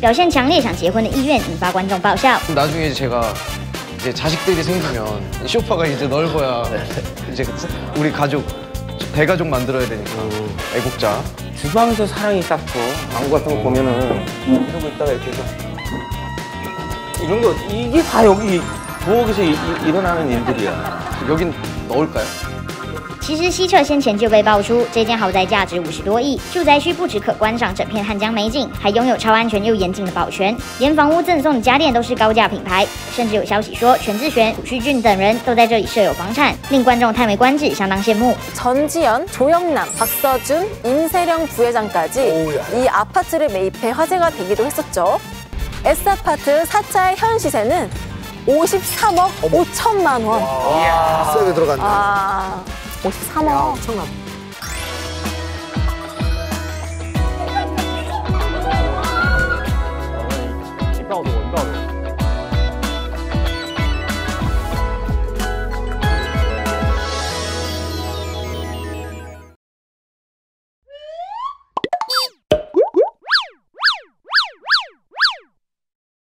表现强烈想结婚的意愿，引发观众爆笑。 나중에 제가 이제 자식들이 생기면 쇼파가 이제 넓어야 이제 우리 가족 대가족 만들어야 되니까 애국자 주방에서 사랑이 싹터 광고 같은 거 보면은 이러고 있다가 이렇게 해서 이런 거 이게 다 여기 부엌에서 이- 이- 일어나는 일들이야. 여긴 넣을까요? 其实希澈先前就被爆出，这间豪宅价值五十多亿，住宅区不只可观赏整片汉江美景，还拥有超安全又严谨的保全，连房屋赠送的家电都是高价品牌，甚至有消息说全智贤、朴叙俊等人都在这里设有房产，令观众叹为观止，相当羡慕。 전지현, 조영남, 박서준, 임세령 부회장까지 이 아파트를 매입해 화제가 되기도 했었죠. S아파트 4차의 현 시세는 53억 5천만 원. 세게 들어갔네. 아, 뭐 53억. 엄청나.